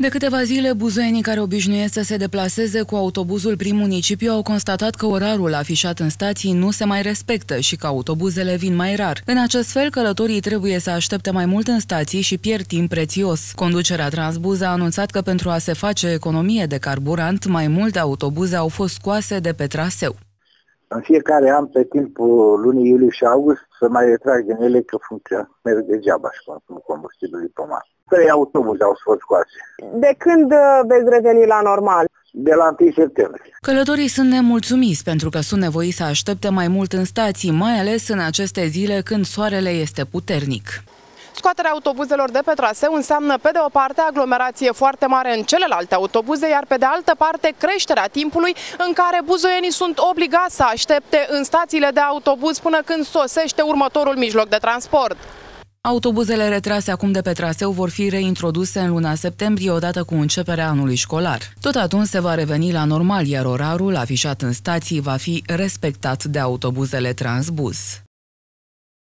De câteva zile, buzoienii care obișnuiesc să se deplaseze cu autobuzul prin municipiu au constatat că orarul afișat în stații nu se mai respectă și că autobuzele vin mai rar. În acest fel, călătorii trebuie să aștepte mai mult în stații și pierd timp prețios. Conducerea Transbuz a anunțat că pentru a se face economie de carburant, mai multe autobuze au fost scoase de pe traseu. În fiecare an, pe timpul lunii iulie și august, să mai retrag din ele că funcționează, merg degeaba și consumul combustibilului pomat. Trei autobuze au fost scoase. De când uh, veți reveni la normal? De la 1 septembrie. Călătorii sunt nemulțumiți pentru că sunt nevoiți să aștepte mai mult în stații, mai ales în aceste zile când soarele este puternic. Scoaterea autobuzelor de pe traseu înseamnă, pe de o parte, aglomerație foarte mare în celelalte autobuze, iar pe de altă parte, creșterea timpului în care buzoienii sunt obligați să aștepte în stațiile de autobuz până când sosește următorul mijloc de transport. Autobuzele retrase acum de pe traseu vor fi reintroduse în luna septembrie odată cu începerea anului școlar. Tot atunci se va reveni la normal, iar orarul afișat în stații va fi respectat de autobuzele Transbus.